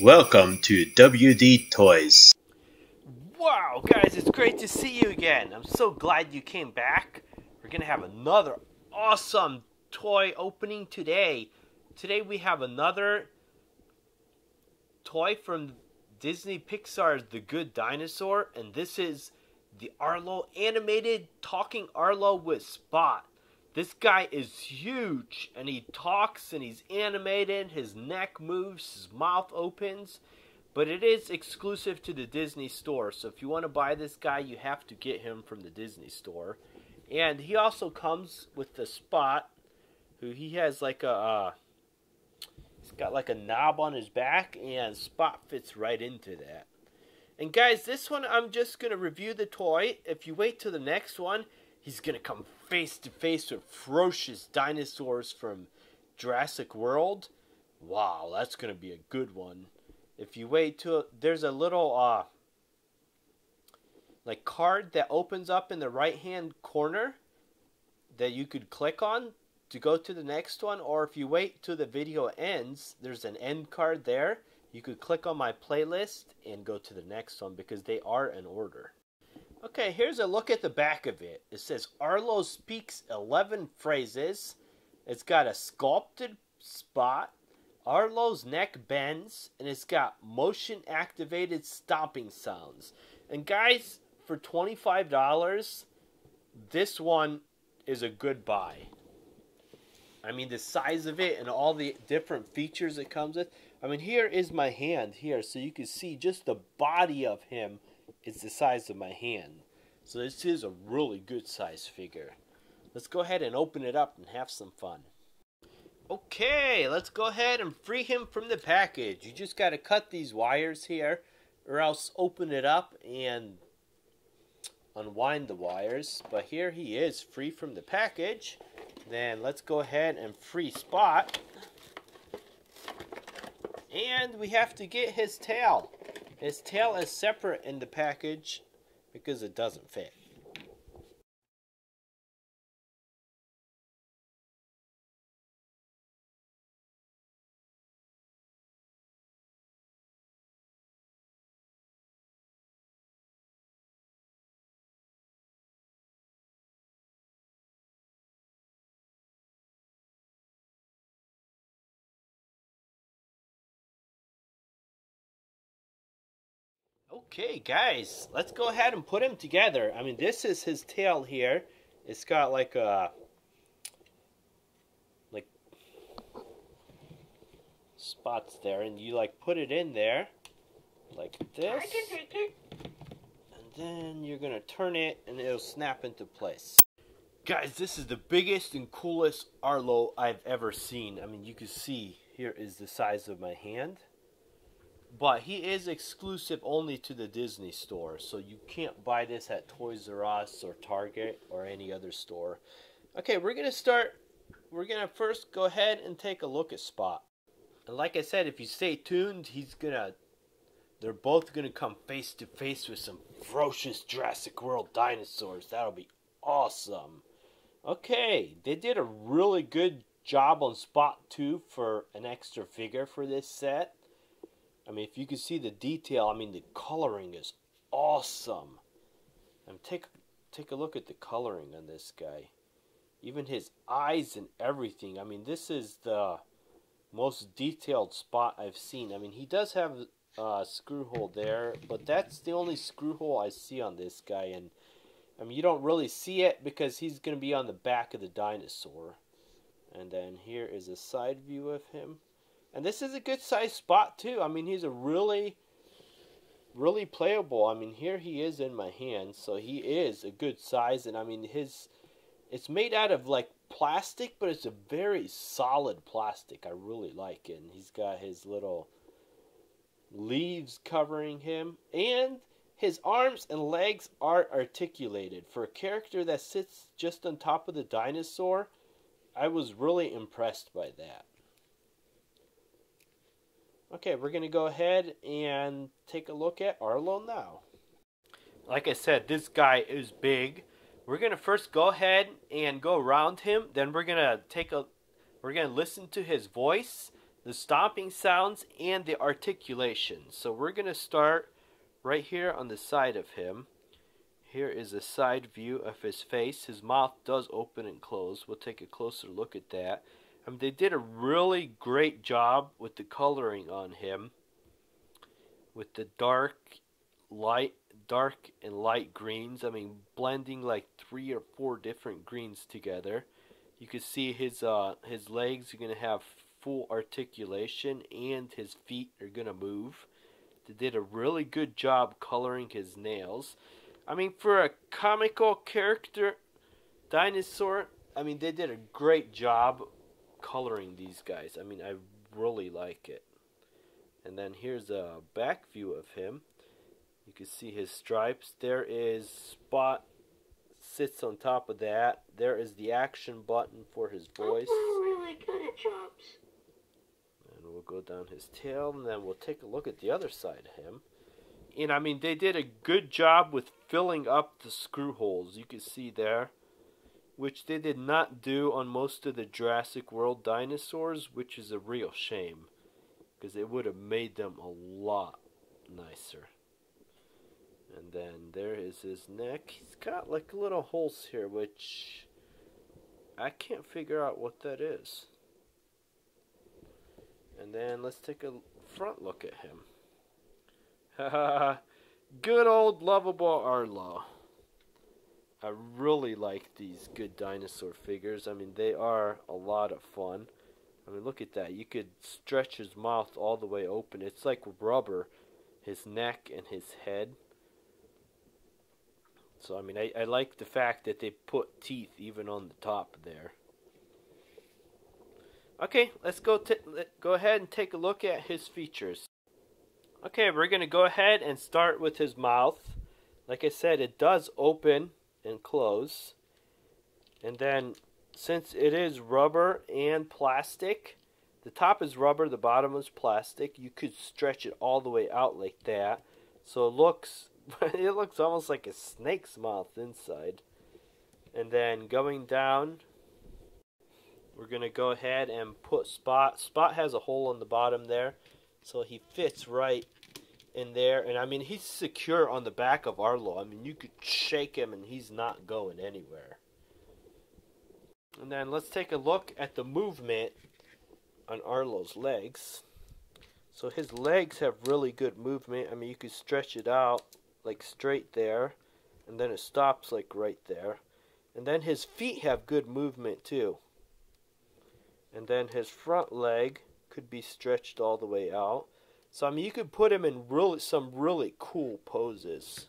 Welcome to WD Toys. Wow, guys, it's great to see you again. I'm so glad you came back. We're going to have another awesome toy opening today. Today we have another toy from Disney Pixar's The Good Dinosaur, and this is the Arlo animated talking Arlo with Spot. This guy is huge and he talks and he's animated, his neck moves, his mouth opens, but it is exclusive to the Disney store. So if you want to buy this guy, you have to get him from the Disney store. And he also comes with the Spot, who he has like a uh, he's got like a knob on his back and Spot fits right into that. And guys, this one I'm just going to review the toy. If you wait till the next one, he's to come face to face with ferocious dinosaurs from Jurassic World. Wow, that's to be a good one. If you wait till there's a little uh like card that opens up in the right hand corner that you could click on to go to the next one or if you wait till the video ends, there's an end card there. You could click on my playlist and go to the next one because they are in order. Okay, here's a look at the back of it. It says Arlo speaks 11 phrases. It's got a sculpted spot. Arlo's neck bends, and it's got motion activated stomping sounds. And guys, for $25, this one is a good buy. I mean, the size of it and all the different features it comes with. I mean, here is my hand here, so you can see just the body of him is the size of my hand. So this is a really good size figure. Let's go ahead and open it up and have some fun. Okay, let's go ahead and free him from the package. You just got to cut these wires here or else open it up and unwind the wires. But here he is free from the package. Then let's go ahead and free Spot. And we have to get his tail. His tail is separate in the package because it doesn't fit. Okay, guys, let's go ahead and put him together. I mean, this is his tail here. It's got like a like spots there, and you like put it in there like this, I can take it. and then you're gonna turn it, and it'll snap into place. Guys, this is the biggest and coolest Arlo I've ever seen. I mean, you can see here is the size of my hand but he is exclusive only to the Disney store, so you can't buy this at Toys R Us or Target or any other store. Okay, we're gonna start. We're gonna first go ahead and take a look at Spot. And like I said, if you stay tuned, he's gonna. They're both gonna come face to face with some ferocious Jurassic World dinosaurs. That'll be awesome. Okay, they did a really good job on Spot 2 for an extra figure for this set. I mean, if you can see the detail, I mean, the coloring is awesome. And take take a look at the coloring on this guy. Even his eyes and everything. I mean, this is the most detailed spot I've seen. I mean, he does have a screw hole there, but that's the only screw hole I see on this guy. And I mean, you don't really see it because he's going to be on the back of the dinosaur. And then here is a side view of him. And this is a good size spot too. I mean, he's a really, really playable. I mean, here he is in my hand, so he is a good size. And I mean, his, it's made out of like plastic, but it's a very solid plastic. I really like it. And he's got his little leaves covering him, and his arms and legs are articulated. For a character that sits just on top of the dinosaur, I was really impressed by that. Okay, we're going to go ahead and take a look at Arlo now. Like I said, this guy is big. We're going to first go ahead and go around him. Then we're going to take a we're going to listen to his voice the stomping sounds and the articulation. So we're going to start right here on the side of him. Here is a side view of his face. His mouth does open and close. We'll take a closer look at that. I mean, they did a really great job with the coloring on him. With the dark, light, dark and light greens. I mean, blending like three or four different greens together. You can see his uh, his legs are gonna have full articulation and his feet are going to move. They did a really good job coloring his nails. I mean, for a comical character dinosaur, I mean, they did a great job coloring these guys. I mean, I really like it. And then here's a back view of him. You can see his stripes. There is Spot sits on top of that. There is the action button for his voice. I'm really good at jobs And we'll go down his tail, and then we'll take a look at the other side of him. And I mean, they did a good job with filling up the screw holes. You can see there, which they did not do on most of the Jurassic World dinosaurs, which is a real shame, because it would have made them a lot nicer. And then there is his neck. He's got like a little holes here, which I can't figure out what that is. And then let's take a front look at him. good old lovable Arlo. I really like these good dinosaur figures. I mean, they are a lot of fun. I mean, look at that. You could stretch his mouth all the way open. It's like rubber, his neck and his head. So, I mean, I, I like the fact that they put teeth even on the top there. Okay, let's go let, go ahead and take a look at his features. Okay, we're going to go ahead and start with his mouth. Like I said, it does open and close. And then, since it is rubber and plastic, the top is rubber, the bottom is plastic. You could stretch it all the way out like that. So it looks, it looks almost like a snake's mouth inside. And then going down we're going to go ahead and put Spot. Spot has a hole on the bottom there, so he fits right in there. And I mean, he's secure on the back of Arlo. I mean, you could shake him and he's not going anywhere. And then let's take a look at the movement on Arlo's legs. So his legs have really good movement. I mean, you could stretch it out like straight there, and then it stops like right there. And then his feet have good movement too and then his front leg could be stretched all the way out. So I mean, you could put him in really some really cool poses.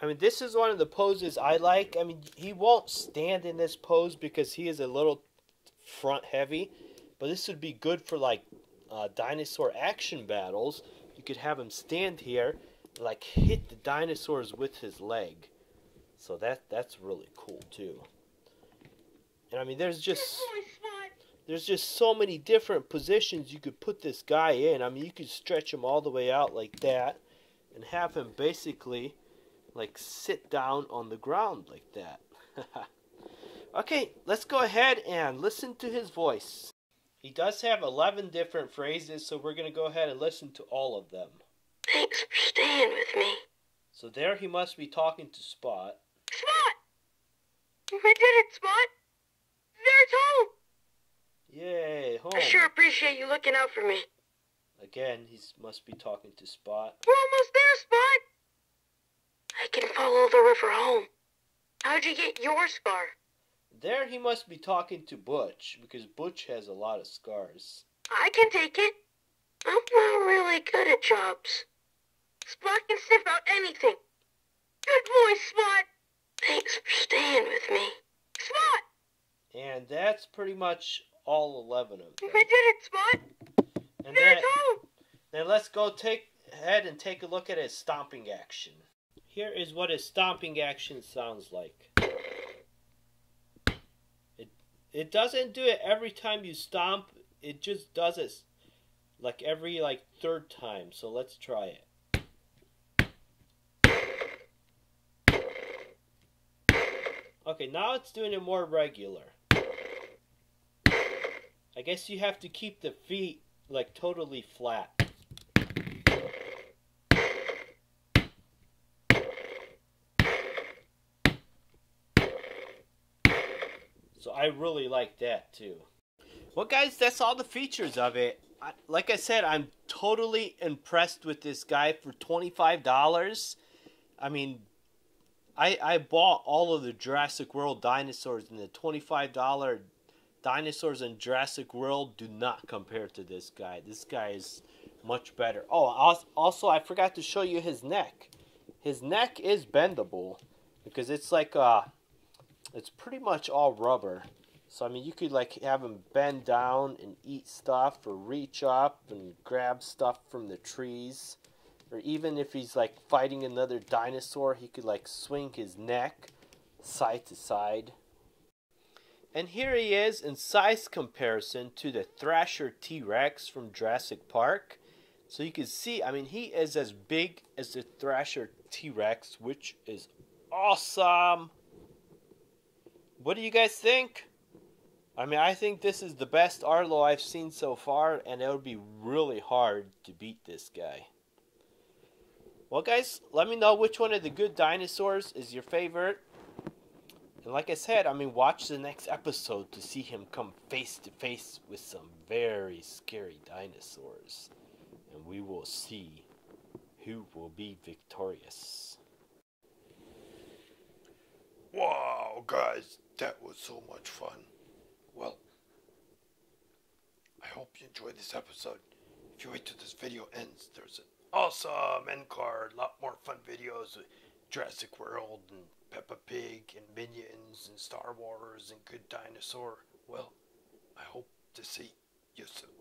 I mean, this is one of the poses I like. I mean, he won't stand in this pose because he is a little front heavy, but this would be good for like uh, dinosaur action battles. You could have him stand here, like hit the dinosaurs with his leg. So that that's really cool too. And I mean, there's just there's just so many different positions you could put this guy in. I mean, you could stretch him all the way out like that and have him basically like sit down on the ground like that. okay, let's go ahead and listen to his voice. He does have 11 different phrases, so we're going to go ahead and listen to all of them. Thanks for staying with me. So there he must be talking to Spot. Spot! I did it, Spot! There's home! Yay, home. I sure appreciate you looking out for me. Again, he must be talking to Spot. We're almost there, Spot. I can follow the river home. How'd you get your scar? There he must be talking to Butch, because Butch has a lot of scars. I can take it. I'm not really good at jobs. Spot can sniff out anything. Good boy, Spot. Thanks for staying with me. Spot! And that's pretty much all 11 of them. I did it, Spot! And then, then let's go take ahead and take a look at his stomping action. Here is what his stomping action sounds like. It, it doesn't do it every time you stomp. It just does it like every like third time. So let's try it. Okay, now it's doing it more regular. I guess you have to keep the feet like totally flat. So I really like that too. Well, guys, that's all the features of it. I, like I said, I'm totally impressed with this guy for $25. I mean, I, I bought all of the Jurassic World dinosaurs, in the $25 dinosaurs in Jurassic World do not compare to this guy. This guy is much better. Oh, also, I forgot to show you his neck. His neck is bendable because it's like uh it's pretty much all rubber. So I mean, you could like have him bend down and eat stuff, or reach up and grab stuff from the trees, or even if he's like fighting another dinosaur, he could like swing his neck side to side. And here he is in size comparison to the Thrasher T-Rex from Jurassic Park. So you can see, I mean, he is as big as the Thrasher T-Rex, which is awesome. What do you guys think? I mean, I think this is the best Arlo I've seen so far, and it would be really hard to beat this guy. Well, guys, let me know which one of the good dinosaurs is your favorite. And like I said, I mean, watch the next episode to see him come face to face with some very scary dinosaurs. And we will see who will be victorious. Wow, guys, that was so much fun. Well, I hope you enjoyed this episode. If you wait till this video ends, there's an awesome end card, a lot more fun videos Jurassic World and Peppa Pig and Minions and Star Wars and Good Dinosaur. Well, I hope to see you soon.